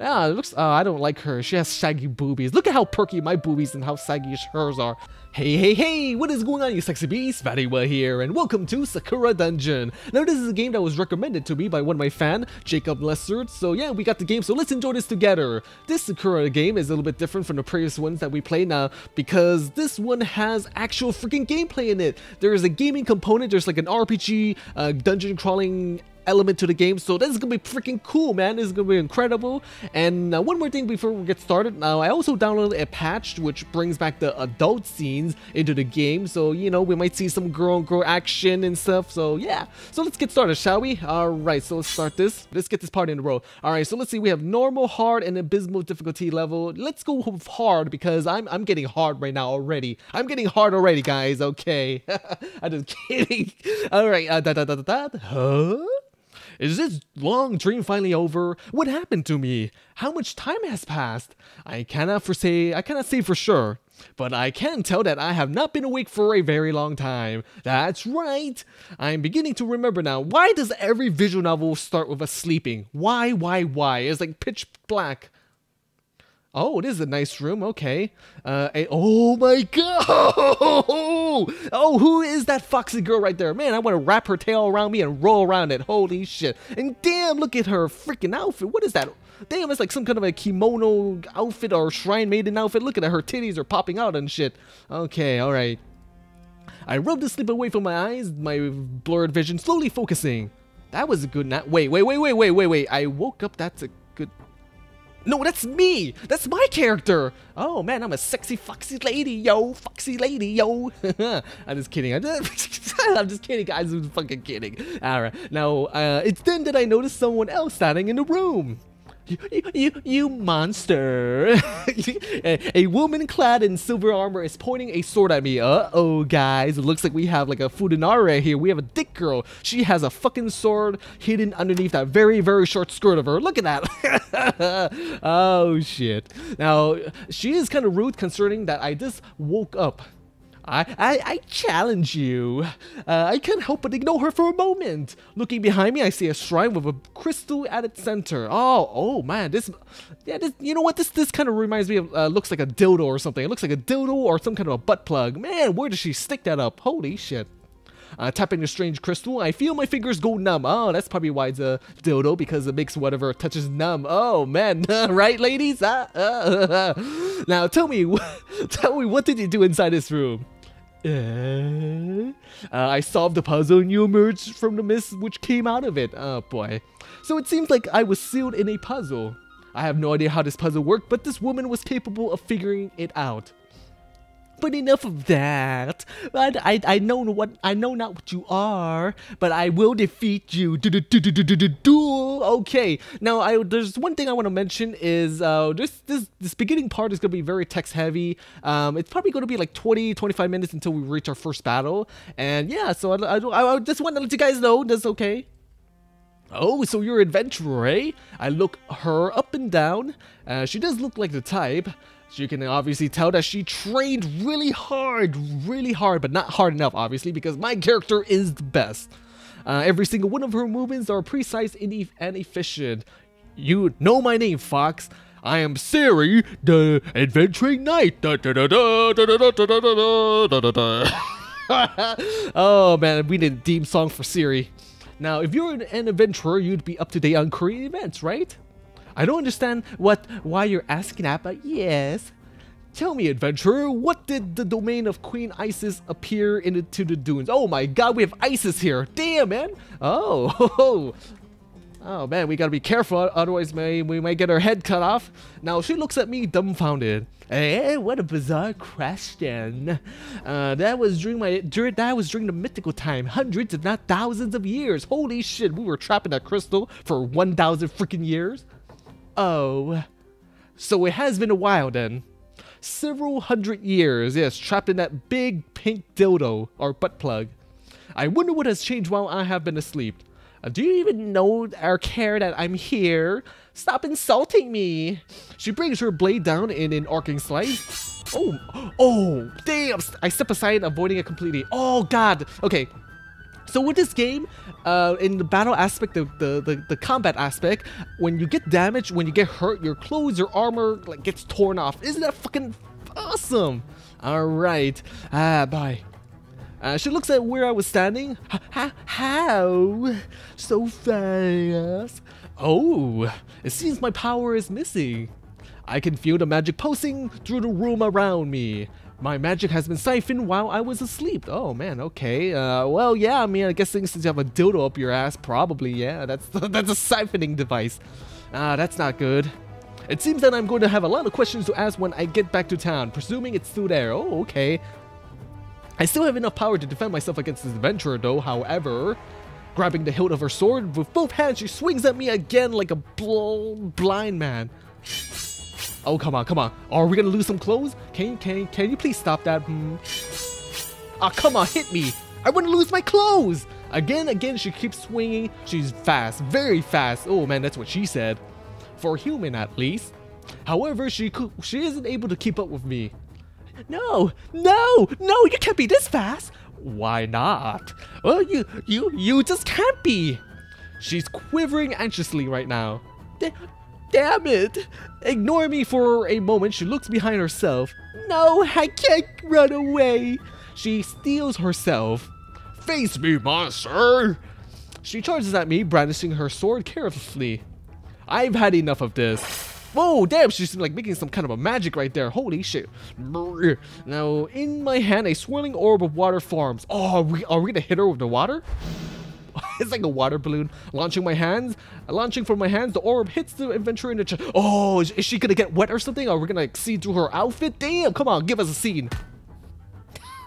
Yeah, it looks, uh, I don't like her. She has shaggy boobies. Look at how perky my boobies and how saggy hers are. Hey, hey, hey, what is going on you sexy beasts? VatiWah here, and welcome to Sakura Dungeon. Now this is a game that was recommended to me by one of my fan, Jacob Lessard, so yeah, we got the game, so let's enjoy this together. This Sakura game is a little bit different from the previous ones that we played now, because this one has actual freaking gameplay in it. There is a gaming component, there's like an RPG, uh, dungeon crawling element to the game. So this is gonna be freaking cool, man. This is gonna be incredible. And uh, one more thing before we get started. Now, I also downloaded a patch which brings back the adult scenes into the game. So you know we might see some girl and girl action and stuff. So yeah. So let's get started, shall we? All right. So let's start this. Let's get this part in a row. All right. So let's see. We have normal, hard, and abysmal difficulty level. Let's go with hard because I'm I'm getting hard right now already. I'm getting hard already, guys. Okay. I'm just kidding. All right. Uh, da, da, da, da, da. Huh? Is this long dream finally over? What happened to me? How much time has passed? I cannot for say I cannot say for sure. But I can tell that I have not been awake for a very long time. That's right. I'm beginning to remember now. Why does every visual novel start with us sleeping? Why, why, why? It's like pitch black. Oh, it is a nice room. Okay. Uh, a, oh my god! Oh, who is that foxy girl right there? Man, I want to wrap her tail around me and roll around it. Holy shit! And damn, look at her freaking outfit. What is that? Damn, it's like some kind of a kimono outfit or shrine maiden outfit. Look at her titties are popping out and shit. Okay, all right. I rubbed the sleep away from my eyes, my blurred vision slowly focusing. That was a good night. Wait, wait, wait, wait, wait, wait, wait. I woke up. That's a good. No, that's me! That's my character! Oh man, I'm a sexy foxy lady, yo! Foxy lady, yo! I'm just kidding. I'm just, I'm just kidding, guys. I'm fucking kidding. Alright, now, uh, it's then that I noticed someone else standing in the room. You, you, you monster! a, a, woman clad in silver armor is pointing a sword at me. Uh-oh, guys. It looks like we have like a futanari here. We have a dick girl. She has a fucking sword hidden underneath that very, very short skirt of her. Look at that. oh, shit. Now, she is kind of rude concerning that I just woke up. I, I, I challenge you. Uh, I can't help but ignore her for a moment. Looking behind me, I see a shrine with a crystal at its center. Oh, oh man, this, yeah, this, you know what? This, this kind of reminds me of, uh, looks like a dildo or something. It looks like a dildo or some kind of a butt plug. Man, where does she stick that up? Holy shit. Uh, tapping the strange crystal, I feel my fingers go numb. Oh, that's probably why it's a dildo, because it makes whatever it touches numb. Oh, man. right, ladies? Uh, uh, now, tell me, tell me, what did you do inside this room? Uh, I solved the puzzle and you emerged from the mist which came out of it. Oh boy. So it seems like I was sealed in a puzzle. I have no idea how this puzzle worked, but this woman was capable of figuring it out. But enough of that. But I, I know what I know not what you are, but I will defeat you. Do do do do do do do. Okay. Now I there's one thing I want to mention is uh this this this beginning part is gonna be very text heavy. Um, it's probably gonna be like 20 25 minutes until we reach our first battle. And yeah, so I I, I just want to let you guys know that's okay. Oh, so you're adventurer, eh? I look her up and down. Uh, she does look like the type. So you can obviously tell that she trained really hard, really hard, but not hard enough, obviously, because my character is the best. Uh, every single one of her movements are precise and efficient. You know my name, Fox. I am Ceri, the adventuring knight. oh man, we need a theme song for Ceri. Now, if you're an adventurer, you'd be up to date on Korean events, right? I don't understand what why you're asking that, but yes. Tell me, adventurer, what did the domain of Queen Isis appear into the dunes? Oh my god, we have Isis here. Damn, man. Oh, oh, man, we gotta be careful, otherwise may, we might get our head cut off. Now, she looks at me dumbfounded. Hey, what a bizarre question. Uh, that was during my during that was during the mythical time, hundreds if not thousands of years. Holy shit, we were trapped in that crystal for 1,000 freaking years. Oh. So it has been a while then. Several hundred years, yes, trapped in that big pink dildo, or butt plug. I wonder what has changed while I have been asleep. Uh, do you even know or care that I'm here? Stop insulting me! She brings her blade down in an arcing slice. Oh, oh, damn! I step aside, avoiding it completely. Oh, God! Okay, So with this game, uh, in the battle aspect, the, the, the, the, combat aspect, when you get damaged, when you get hurt, your clothes, your armor, like, gets torn off. Isn't that fucking awesome? Alright. Ah, bye. Uh, she looks at where I was standing. How? So fast. Oh, it seems my power is missing. I can feel the magic pulsing through the room around me. My magic has been siphoned while I was asleep. Oh man, okay. Uh, well, yeah, I mean, I guess since you have a dildo up your ass, probably, yeah. That's that's a siphoning device. Ah, that's not good. It seems that I'm going to have a lot of questions to ask when I get back to town, presuming it's still there. Oh, okay. I still have enough power to defend myself against this adventurer though, however... Grabbing the hilt of her sword, with both hands she swings at me again like a bl blind man. Oh, come on, come on. Are we gonna lose some clothes? Can you, can, can you please stop that? Hmm. Ah, come on, hit me. I wanna lose my clothes. Again, again, she keeps swinging. She's fast, very fast. Oh man, that's what she said. For a human, at least. However, she she isn't able to keep up with me. No, no, no, you can't be this fast. Why not? Well, you, you, you just can't be. She's quivering anxiously right now. Damn it! Ignore me for a moment, she looks behind herself. No, I can't run away. She steals herself. Face me, monster! She charges at me, brandishing her sword carelessly. I've had enough of this. Whoa, damn, she's like making some kind of a magic right there. Holy shit. Now, in my hand, a swirling orb of water forms. Oh, are we, are we gonna hit her with the water? it's like a water balloon. Launching my hands, launching from my hands, the orb hits the adventurer in the chest. Oh, is, is, she gonna get wet or something? Are we gonna like, see through her outfit? Damn, come on, give us a scene.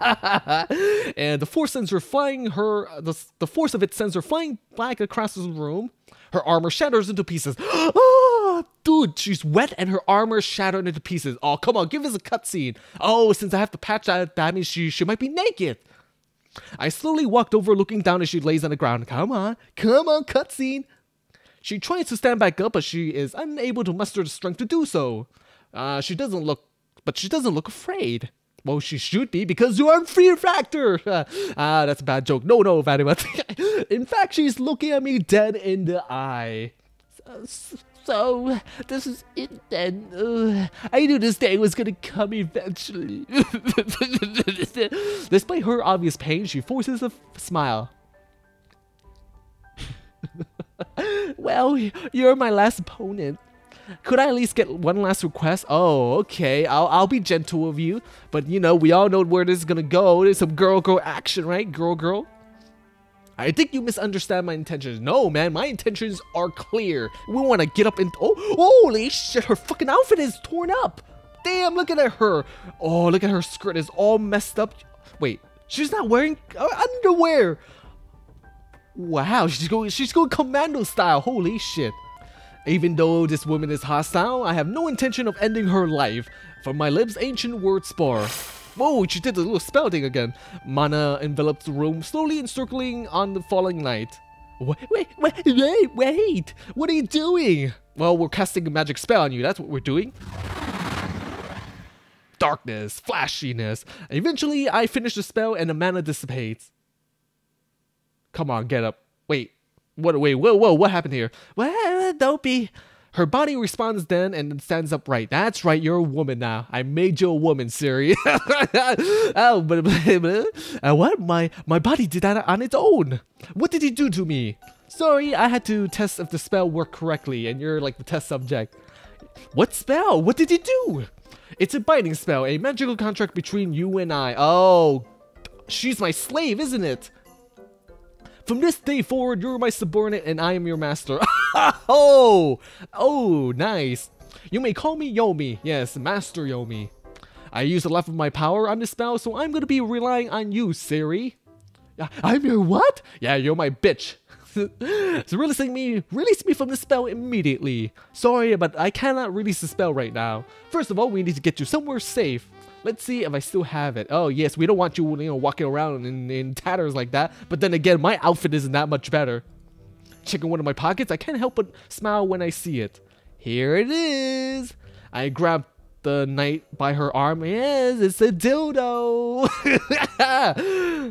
and the force sends her flying her, the, the force of it sends her flying back across the room. Her armor shatters into pieces. oh, dude, she's wet and her armor shattered into pieces. Oh, come on, give us a cutscene. Oh, since I have to patch that, that means she, she might be naked. I slowly walked over, looking down as she lays on the ground. Come on, come on, cutscene. She tries to stand back up, but she is unable to muster the strength to do so. Uh, she doesn't look, but she doesn't look afraid. Well, she should be because you are Fear Factor. ah, that's a bad joke. No, no, Fatima. in fact, she's looking at me dead in the eye. So, this is it then. Uh, I knew this day was gonna come eventually. Despite her obvious pain, she forces a smile. well, you're my last opponent. Could I at least get one last request? Oh, okay. I'll, I'll be gentle with you. But, you know, we all know where this is going to go. There's some girl-girl action, right? Girl-girl. I think you misunderstand my intentions. No, man, my intentions are clear. We want to get up and... Oh, holy shit, her fucking outfit is torn up. Damn, look at her. Oh, look at her skirt is all messed up. Wait, she's not wearing uh, underwear. Wow, she's going, she's going commando style. Holy shit. Even though this woman is hostile, I have no intention of ending her life. From my lips, ancient word spore. Whoa, she did the little spell thing again. Mana envelops the room, slowly encircling on the falling light. Wait, wait, wait, wait! What are you doing? Well, we're casting a magic spell on you, that's what we're doing. Darkness, flashiness. Eventually, I finish the spell and the mana dissipates. Come on, get up. Wait, what? Wait, whoa, whoa, what happened here? Well, don't be. Her body responds then and stands upright. That's right, you're a woman now. I made you a woman, Ceri. oh, but, but uh, what? My my body did that on its own. What did he do to me? Sorry, I had to test if the spell worked correctly, and you're like the test subject. What spell? What did he do? It's a binding spell, a magical contract between you and I. Oh, she's my slave, isn't it? From this day forward, you're my subordinate and I am your master. oh, oh, nice. You may call me Yomi. Yes, Master Yomi. I use a lot of my power on this spell, so I'm gonna be relying on you, Ceri. I'm your what? Yeah, you're my bitch. so releasing me, release me from the spell immediately. Sorry, but I cannot release the spell right now. First of all, we need to get you somewhere safe. Let's see if I still have it. Oh, yes, we don't want you, you know, walking around in, in tatters like that. But then again, my outfit isn't that much better. Checking one of my pockets, I can't help but smile when I see it. Here it is. I grab the knight by her arm. Yes, it's a dildo.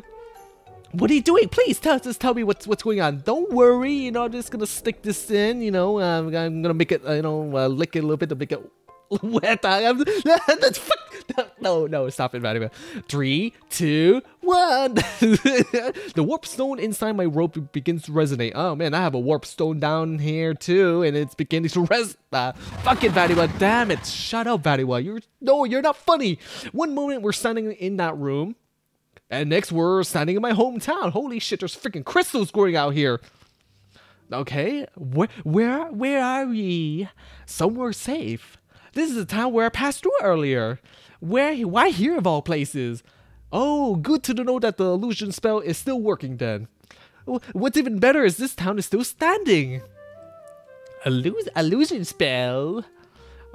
What are you doing? Please tell just tell me what's what's going on. Don't worry, you know, I'm just gonna stick this in, you know, um, I'm gonna make it, uh, you know, uh, lick it a little bit to make it wet. That's. No, no, stop it, man. Three, two, one. the warp stone inside my rope begins to resonate. Oh man, I have a warp stone down here too, and it's beginning to res. Uh, fuck it, VatiWah. Damn it. Shut up, VatiWah. You're no, you're not funny. One moment we're standing in that room. And next, we're standing in my hometown. Holy shit, there's freaking crystals growing out here. Okay, where, where, where are we? Somewhere safe. This is the town where I passed through earlier. Where, why here of all places? Oh, good to know that the illusion spell is still working then. What's even better is this town is still standing. Illus illusion spell?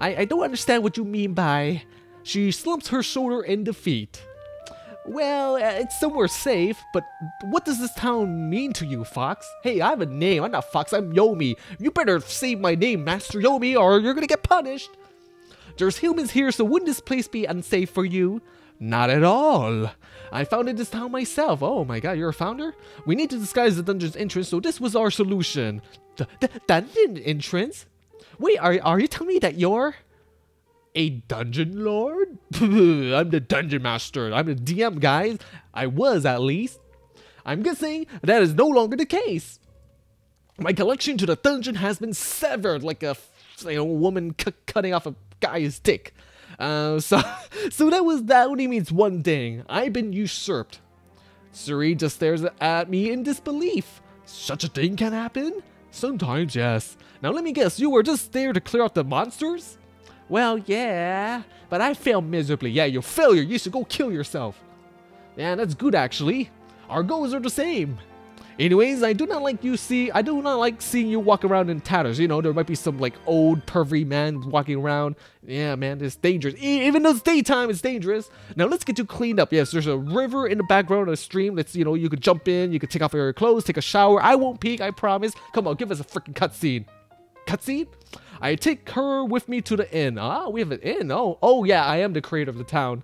I, I don't understand what you mean by... She slumps her shoulder in defeat. Well, uh, it's somewhere safe, but what does this town mean to you, Fox? Hey, I have a name. I'm not Fox, I'm Yomi. You better save my name, Master Yomi, or you're gonna get punished. There's humans here, so wouldn't this place be unsafe for you? Not at all. I founded this town myself. Oh my god, you're a founder? We need to disguise the dungeon's entrance, so this was our solution. The, the dungeon entrance? Wait, are, are you telling me that you're a dungeon lord? I'm the dungeon master. I'm the DM, guys. I was, at least. I'm guessing that is no longer the case. My connection to the dungeon has been severed like a you know, woman cutting off a guy's dick. Uh, so, so that was that only means one thing. I've been usurped. Ceri just stares at me in disbelief. Such a thing can happen? Sometimes, yes. Now let me guess, you were just there to clear out the monsters? Well, yeah, but I failed miserably. Yeah, you failure. You should go kill yourself. Yeah, that's good actually. Our goals are the same. Anyways, I do not like you see, I do not like seeing you walk around in tatters. You know, there might be some like old pervy man walking around. Yeah, man, it's dangerous. E even though it's daytime, it's dangerous. Now let's get you cleaned up. Yes, there's a river in the background, a stream. That's you know, you could jump in, you could take off your clothes, take a shower. I won't peek, I promise. Come on, give us a freaking cutscene. Cutscene? I take her with me to the inn. Ah, we have an inn. Oh, oh yeah, I am the creator of the town.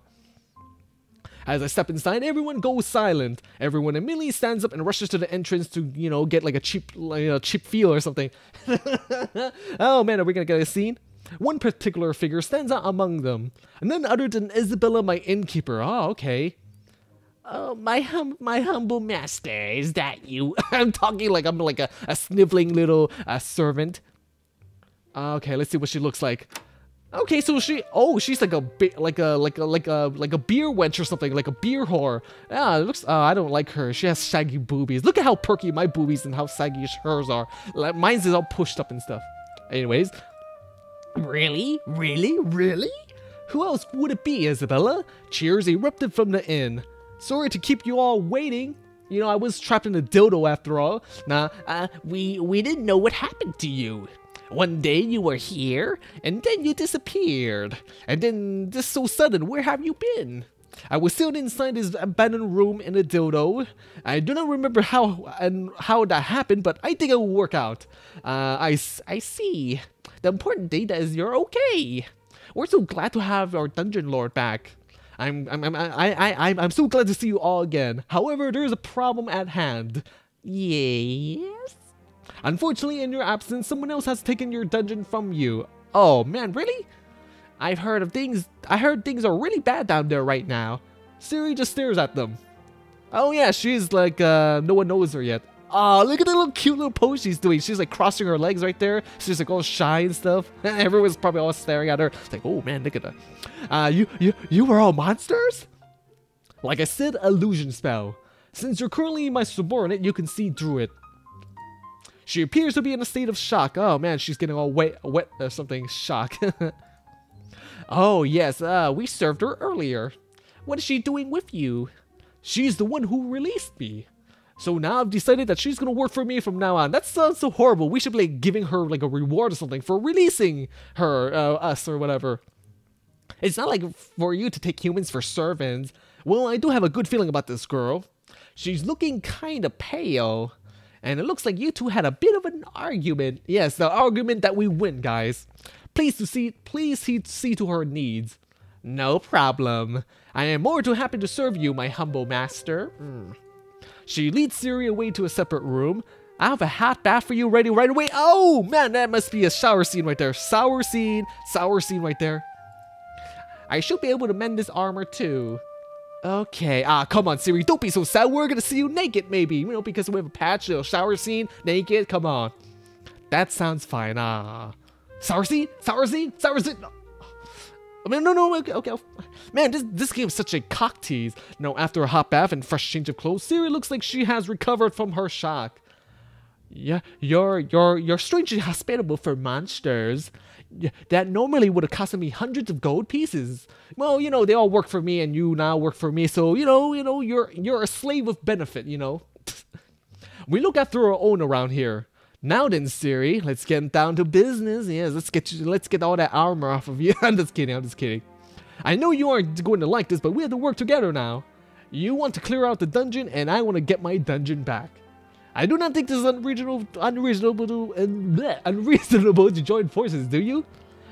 As I step inside, everyone goes silent. Everyone immediately stands up and rushes to the entrance to, you know, get like a cheap, like a cheap feel or something. oh man, are we gonna get a scene? One particular figure stands out among them, and none other than Isabella, my innkeeper. Oh, okay. Oh, my hum my humble master, is that you? I'm talking like I'm like a, a sniveling little uh, servant. Okay, let's see what she looks like. Okay, so she oh she's like a like a like a like a like a beer wench or something like a beer whore. Yeah, it looks. Uh, I don't like her. She has saggy boobies. Look at how perky my boobies and how saggy hers are. Like mine's is all pushed up and stuff. Anyways, really, really, really. Who else would it be, Isabella? Cheers erupted from the inn. Sorry to keep you all waiting. You know, I was trapped in a dildo after all. Nah, uh, we we didn't know what happened to you. One day you were here, and then you disappeared. And then, just so sudden, where have you been? I was still inside this abandoned room in a dildo. I do not remember how and how that happened, but I think it will work out. Uh, I, I see. The important data is you're okay. We're so glad to have our dungeon lord back. I'm I'm I'm I I I'm, I'm so glad to see you all again. However, there is a problem at hand. Yes. Unfortunately, in your absence, someone else has taken your dungeon from you. Oh man, really? I've heard of things, I heard things are really bad down there right now. Ceri just stares at them. Oh yeah, she's like, uh, no one knows her yet. Oh, look at the little cute little pose she's doing. She's like crossing her legs right there. She's like all shy and stuff. Everyone's probably all staring at her. It's like, oh man, look at that. Uh, you, you, you were all monsters? Like I said, illusion spell. Since you're currently my subordinate, you can see through it. She appears to be in a state of shock. Oh man, she's getting all wet, wet or something. Shock. oh yes, uh, we served her earlier. What is she doing with you? She's the one who released me. So now I've decided that she's gonna work for me from now on. That sounds so horrible. We should be like giving her like a reward or something for releasing her, uh, us or whatever. It's not like for you to take humans for servants. Well, I do have a good feeling about this girl. She's looking kinda pale. And it looks like you two had a bit of an argument. Yes, the argument that we win, guys. Please to see, please see, see to her needs. No problem. I am more too happy to serve you, my humble master. Mm. She leads Ceri away to a separate room. I have a hot bath for you ready right away. Oh man, that must be a shower scene right there. Sour scene, sour scene right there. I should be able to mend this armor too. Okay, ah, come on, Ceri, don't be so sad. We're gonna see you naked, maybe. You know, because we have a patch, a shower scene, naked. Come on. That sounds fine. Ah, sour scene, sour scene, sour scene. I mean, no, no, okay, okay. Man, this this game is such a cock tease. No, after a hot bath and fresh change of clothes, Ceri looks like she has recovered from her shock. Yeah, you're you're you're strangely hospitable for monsters that normally would have cost me hundreds of gold pieces. Well, you know, they all work for me and you now work for me. So, you know, you know, you're you're a slave of benefit, you know. we look after our own around here. Now then, Ceri, let's get down to business. Yes, let's get you, let's get all that armor off of you. I'm just kidding, I'm just kidding. I know you aren't going to like this, but we have to work together now. You want to clear out the dungeon, and I want to get my dungeon back. I do not think this is unreasonable, unreasonable, to, uh, bleh, unreasonable to join forces, do you?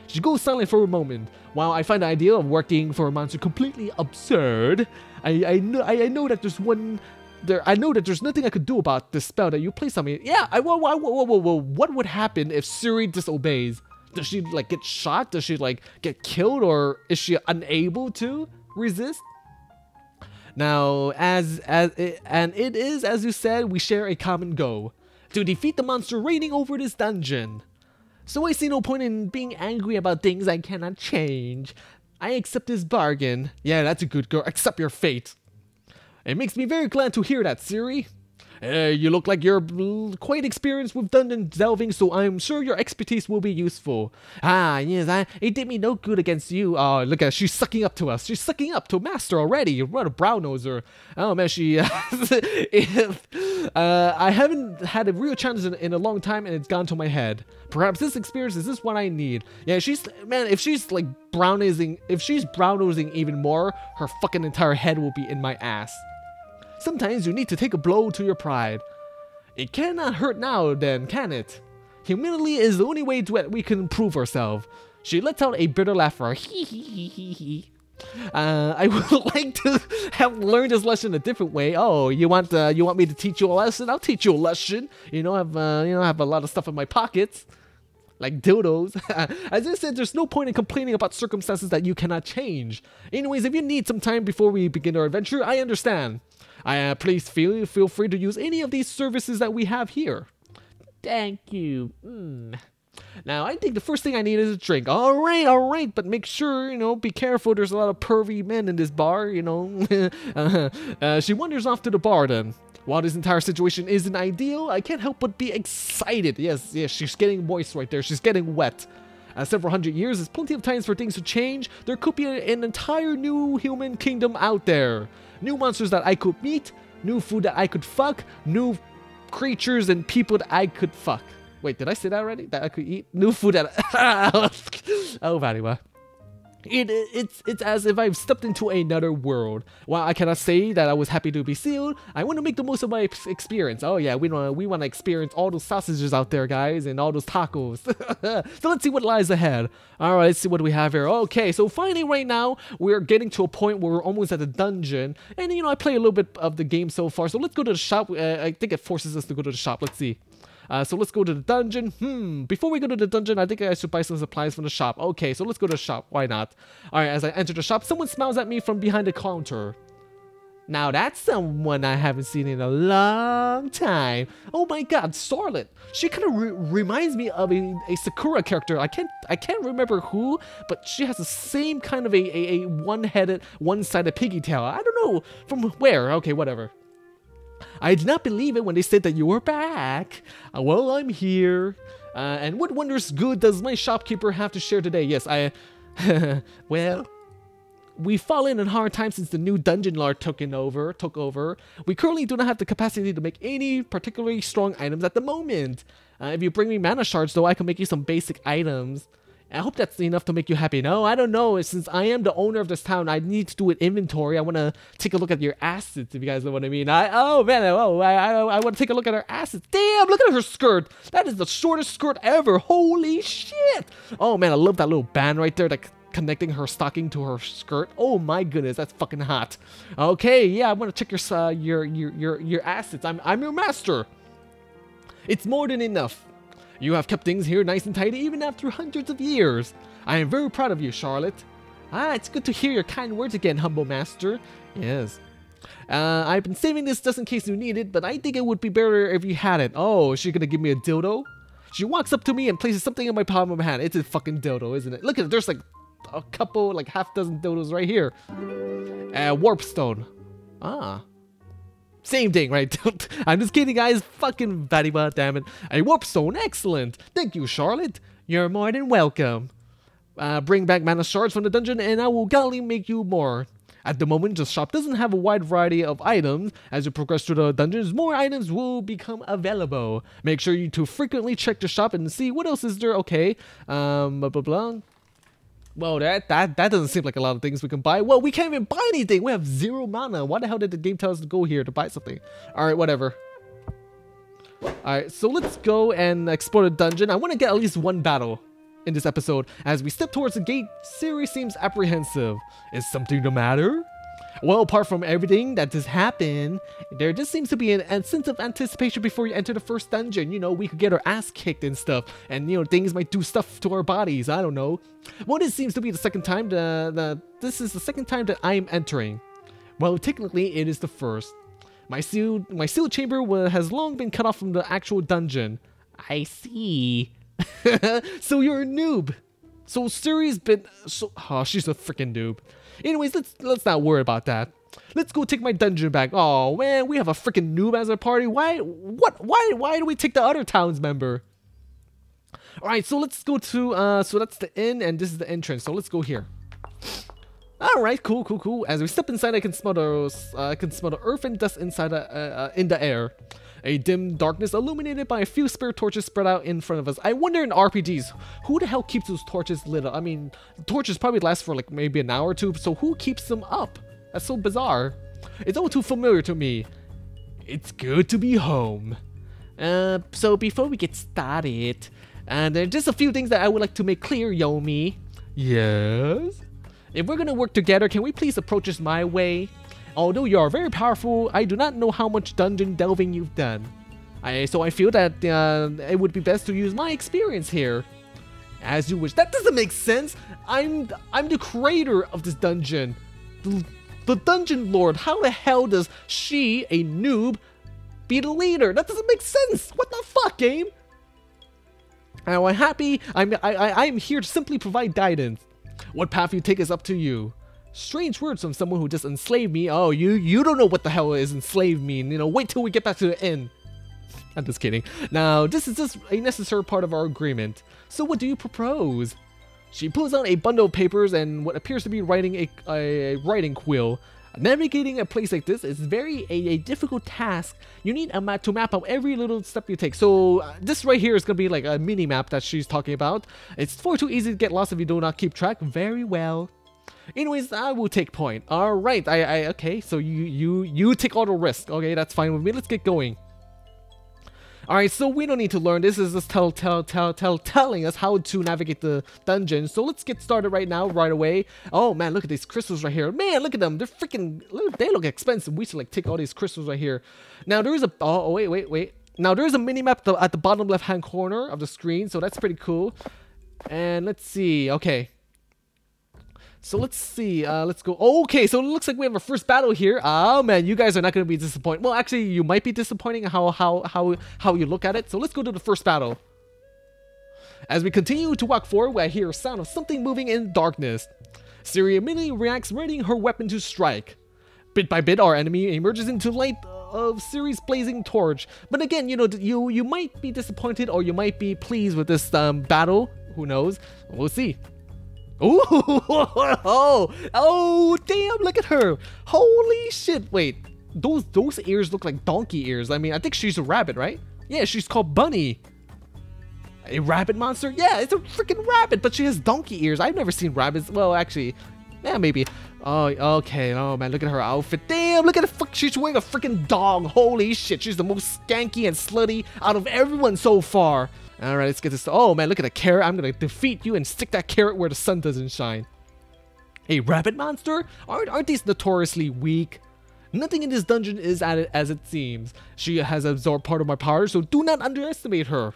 She goes silent for a moment. While I find the idea of working for a monster completely absurd, I, I know I, I know that there's one there I know that there's nothing I could do about this spell that you place on me. Yeah, I whoa, whoa, whoa, whoa, whoa, what would happen if Ceri disobeys? Does she like get shot? Does she like get killed or is she unable to resist? Now, as as it, and it is as you said, we share a common goal to defeat the monster reigning over this dungeon. So I see no point in being angry about things I cannot change. I accept this bargain. Yeah, that's a good girl. Accept your fate. It makes me very glad to hear that, Ceri. Uh, you look like you're quite experienced with dungeon delving, so I'm sure your expertise will be useful. Ah, yes, I, it did me no good against you. Oh, look at she's sucking up to us. She's sucking up to Master already. What a brown noser. Oh, man, she... uh, I haven't had a real challenge in, in a long time, and it's gone to my head. Perhaps this experience is this what I need. Yeah, she's... Man, if she's, like, brown nosing... If she's brown nosing even more, her fucking entire head will be in my ass. Sometimes you need to take a blow to your pride. It cannot hurt now then, can it? Humility is the only way to, we can improve ourselves. She lets out a bitter laugher. Hee hee hee hee hee. Uh, I would like to have learned this lesson a different way. Oh, you want uh, you want me to teach you a lesson? I'll teach you a lesson. You know, I've uh, you know I have a lot of stuff in my pockets, like dildos. As I said, there's no point in complaining about circumstances that you cannot change. Anyways, if you need some time before we begin our adventure, I understand. Uh, please feel feel free to use any of these services that we have here. Thank you. Mm. Now, I think the first thing I need is a drink. All right, all right, but make sure, you know, be careful. There's a lot of pervy men in this bar, you know. uh, she wanders off to the bar then. While this entire situation isn't ideal, I can't help but be excited. Yes, yes, she's getting moist right there. She's getting wet. Uh, several hundred years is plenty of times for things to change. There could be an entire new human kingdom out there new monsters that I could meet, new food that I could fuck, new creatures and people that I could fuck. Wait, did I say that already? That I could eat? New food that... oh, very well. It, it's it's as if I've stepped into another world. While I cannot say that I was happy to be sealed, I want to make the most of my experience. Oh yeah, we want we want to experience all those sausages out there, guys, and all those tacos. so let's see what lies ahead. All right, let's see what we have here. Okay, so finally, right now we're getting to a point where we're almost at the dungeon, and you know I play a little bit of the game so far. So let's go to the shop. Uh, I think it forces us to go to the shop. Let's see. Uh, so let's go to the dungeon. Hmm, before we go to the dungeon, I think I should buy some supplies from the shop. Okay, so let's go to the shop. Why not? Alright, as I enter the shop, someone smiles at me from behind the counter. Now that's someone I haven't seen in a long time. Oh my god, Starlet. She kind of re reminds me of a, a, Sakura character. I can't I can't remember who, but she has the same kind of a, a, a one-headed, one-sided piggy tail. I don't know from where. Okay, whatever. I did not believe it when they said that you were back. Uh, well, I'm here. Uh, and what wonders good does my shopkeeper have to share today? Yes, I... well... We've fallen in hard times since the new dungeon lord took over. Took over. We currently do not have the capacity to make any particularly strong items at the moment. Uh, if you bring me mana shards, though, I can make you some basic items. I hope that's enough to make you happy. No, I don't know. Since I am the owner of this town, I need to do an inventory. I want to take a look at your assets, if you guys know what I mean. I oh man, oh I I, I want to take a look at her assets. Damn, look at her skirt. That is the shortest skirt ever. Holy shit. Oh man, I love that little band right there. Like connecting her stocking to her skirt. Oh my goodness, that's fucking hot. Okay, yeah, I want to check your uh, your your your your assets. I'm I'm your master. It's more than enough. You have kept things here nice and tidy even after hundreds of years. I am very proud of you, Charlotte. Ah, it's good to hear your kind words again, humble master. Yes. Uh, I've been saving this just in case you need it, but I think it would be better if you had it. Oh, is she gonna give me a dildo? She walks up to me and places something in my palm of my hand. It's a fucking dildo, isn't it? Look at it. There's like a couple, like half dozen dildos right here. Uh, warp stone. Ah. Same thing, right? I'm just kidding, guys. Fucking VatiWah, damn it. A warp stone, excellent. Thank you, Charlotte. You're more than welcome. Uh, bring back mana shards from the dungeon and I will gladly make you more. At the moment, the shop doesn't have a wide variety of items. As you progress through the dungeons, more items will become available. Make sure you to frequently check the shop and see what else is there. Okay, um, blah blah blah. Well, that that that doesn't seem like a lot of things we can buy. Well, we can't even buy anything. We have zero mana. Why the hell did the game tell us to go here to buy something? All right, whatever. All right, so let's go and explore the dungeon. I want to get at least one battle in this episode. As we step towards the gate, Ceri seems apprehensive. Is something the matter? Well, apart from everything that just happened, there just seems to be an, a sense of anticipation before you enter the first dungeon. You know, we could get our ass kicked and stuff, and you know, things might do stuff to our bodies. I don't know. Well, this seems to be the second time that, that this is the second time that I am entering. Well, technically, it is the first. My seal, my seal chamber has long been cut off from the actual dungeon. I see. so you're a noob. So Ceri's been so oh she's a freaking noob. Anyways, let's let's not worry about that. Let's go take my dungeon back. Oh man, we have a freaking noob as a party. Why what why why do we take the other town's member? Alright, so let's go to uh so that's the inn and this is the entrance. So let's go here. Alright, cool, cool, cool. As we step inside, I can smell the uh, I can smell the earth and dust inside uh, uh, in the air a dim darkness illuminated by a few spare torches spread out in front of us. I wonder in RPGs, who the hell keeps those torches lit up? I mean, torches probably last for like maybe an hour or two, so who keeps them up? That's so bizarre. It's all too familiar to me. It's good to be home. Uh, so before we get started, and uh, there are just a few things that I would like to make clear, Yomi. Yes? If we're gonna work together, can we please approach this my way? Although you are very powerful, I do not know how much dungeon delving you've done. I, so I feel that uh, it would be best to use my experience here. As you wish. That doesn't make sense. I'm I'm the creator of this dungeon. The, the dungeon lord. How the hell does she, a noob, be the leader? That doesn't make sense. What the fuck, game? Now I'm happy. I'm I, I I'm here to simply provide guidance. What path you take is up to you. Strange words from someone who just enslaved me. Oh, you you don't know what the hell is enslaved mean. You know, wait till we get back to the inn. I'm just kidding. Now, this is just a necessary part of our agreement. So what do you propose? She pulls out a bundle of papers and what appears to be writing a, a writing quill. Navigating a place like this is very a, a difficult task. You need a map to map out every little step you take. So uh, this right here is going to be like a mini map that she's talking about. It's far too easy to get lost if you do not keep track. Very well. Anyways, I will take point. All right, I, I, okay, so you, you, you take all the risk. Okay, that's fine with me. Let's get going. All right, so we don't need to learn. This is just tell, tell, tell, tell, telling us how to navigate the dungeon. So let's get started right now, right away. Oh man, look at these crystals right here. Man, look at them. They're freaking, they look expensive. We should like take all these crystals right here. Now there is a, oh, oh wait, wait, wait. Now there's a mini map at the bottom left hand corner of the screen. So that's pretty cool. And let's see. Okay. So let's see. Uh, let's go. Okay, so it looks like we have our first battle here. Oh man, you guys are not going to be disappointed. Well, actually, you might be disappointing how how how how you look at it. So let's go to the first battle. As we continue to walk forward, I hear a sound of something moving in darkness. Ceri immediately reacts, readying her weapon to strike. Bit by bit, our enemy emerges into light of Ceri's blazing torch. But again, you know, you you might be disappointed or you might be pleased with this um, battle. Who knows? We'll see. Ooh, oh, oh, damn, look at her. Holy shit. Wait, those those ears look like donkey ears. I mean, I think she's a rabbit, right? Yeah, she's called Bunny. A rabbit monster? Yeah, it's a freaking rabbit, but she has donkey ears. I've never seen rabbits. Well, actually, yeah, maybe. Oh, okay. Oh, man, look at her outfit. Damn, look at the fuck. She's wearing a freaking dog. Holy shit. She's the most skanky and slutty out of everyone so far. Alright, let's get this. Oh man, look at the carrot. I'm gonna defeat you and stick that carrot where the sun doesn't shine. A rabbit monster? Aren't, aren't these notoriously weak? Nothing in this dungeon is at it as it seems. She has absorbed part of my power, so do not underestimate her.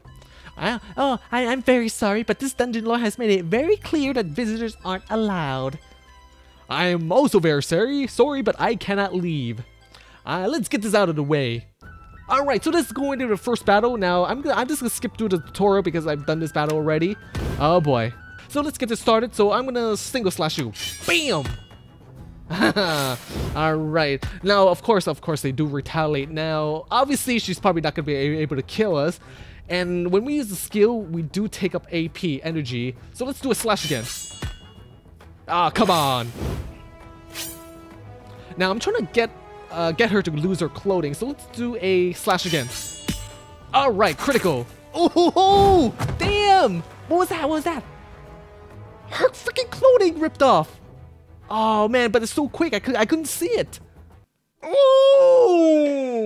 I, oh, I, am very sorry, but this dungeon lore has made it very clear that visitors aren't allowed. I am also very sorry, sorry, but I cannot leave. Uh, let's get this out of the way. Alright, so let's go into the first battle. Now, I'm, gonna, I'm just gonna skip through the tutorial because I've done this battle already. Oh boy. So let's get this started. So I'm gonna single slash you. BAM! Alright. Now, of course, of course, they do retaliate. Now, obviously, she's probably not going to be able to kill us. And when we use the skill, we do take up AP, energy. So let's do a slash again. Ah, come on. Now, I'm trying to get uh, get her to lose her clothing. So let's do a slash again. Alright, critical. Oh, damn! What was that? What was that? Her freaking clothing ripped off. Oh man, but it's so quick. I could I couldn't see it. Ooh!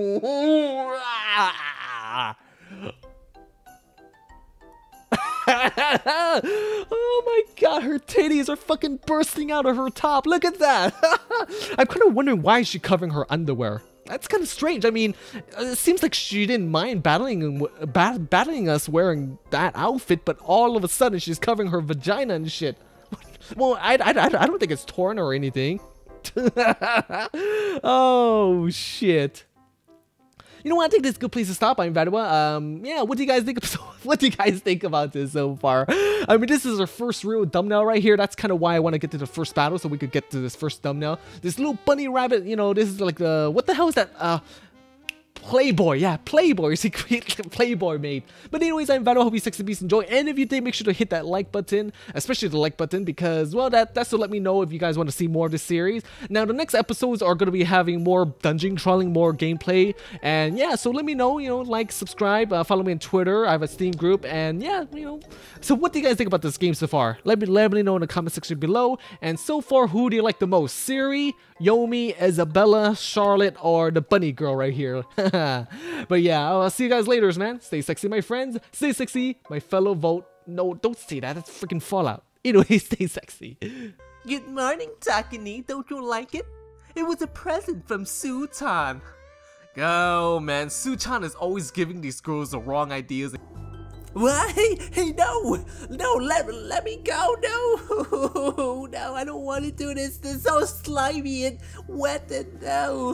oh my god, her titties are fucking bursting out of her top. Look at that. I'm kind of wondering why is she covering her underwear. That's kind of strange. I mean, uh, it seems like she didn't mind battling bat battling us wearing that outfit, but all of a sudden she's covering her vagina and shit. Well, I, I, I don't think it's torn or anything. oh, shit. You know what? I think this is a good place to stop. I'm VatiWah. Um, yeah, what do you guys think? Of, what do you guys think about this so far? I mean, this is our first real thumbnail right here. That's kind of why I want to get to the first battle, so we could get to this first thumbnail. This little bunny rabbit, you know, this is like the what the hell is that? Uh, Playboy, yeah, Playboy. Is he Playboy made? But anyways, I'm Vado. Hope you sexy beasts enjoy. And if you did, make sure to hit that like button, especially the like button, because well, that that's to let me know if you guys want to see more of this series. Now, the next episodes are gonna be having more dungeon crawling, more gameplay, and yeah. So let me know. You know, like, subscribe, uh, follow me on Twitter. I have a Steam group, and yeah, you know. So what do you guys think about this game so far? Let me let me know in the comment section below. And so far, who do you like the most? Ceri, Yomi, Isabella, Charlotte, or the bunny girl right here? but yeah, I'll see you guys later, man. Stay sexy, my friends. Stay sexy, my fellow vote. No, don't say that. That's freaking Fallout. Anyway, stay sexy. Good morning, Takani. Don't you like it? It was a present from Su-chan. Go, man. Su-chan is always giving these girls the wrong ideas. Hey, hey, no, no, let, let me go, no, no, I don't want to do this, this is so slimy and wet and no.